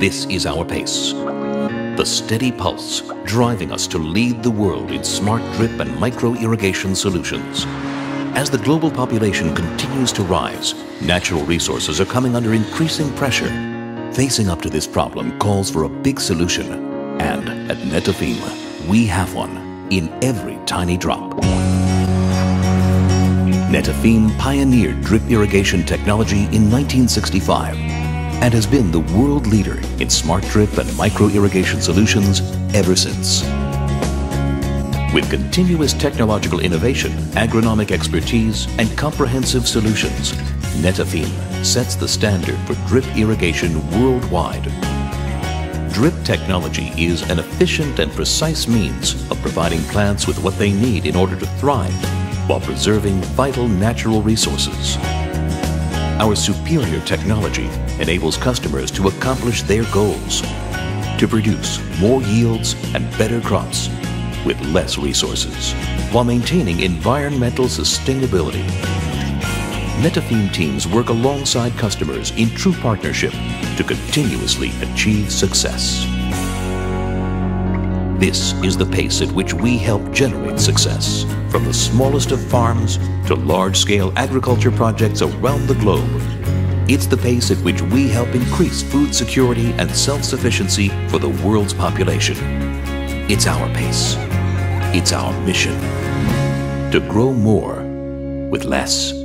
This is our pace. The steady pulse driving us to lead the world in smart drip and micro irrigation solutions. As the global population continues to rise, natural resources are coming under increasing pressure. Facing up to this problem calls for a big solution. And at Netafim, we have one in every tiny drop. Netafim pioneered drip irrigation technology in 1965 and has been the world leader in smart drip and micro irrigation solutions ever since. With continuous technological innovation, agronomic expertise, and comprehensive solutions, Netafim sets the standard for drip irrigation worldwide. Drip technology is an efficient and precise means of providing plants with what they need in order to thrive while preserving vital natural resources. Our superior technology enables customers to accomplish their goals, to produce more yields and better crops with less resources while maintaining environmental sustainability. Netafim teams work alongside customers in true partnership to continuously achieve success. This is the pace at which we help generate success, from the smallest of farms to large-scale agriculture projects around the globe. It's the pace at which we help increase food security and self-sufficiency for the world's population. It's our pace. It's our mission. To grow more with less.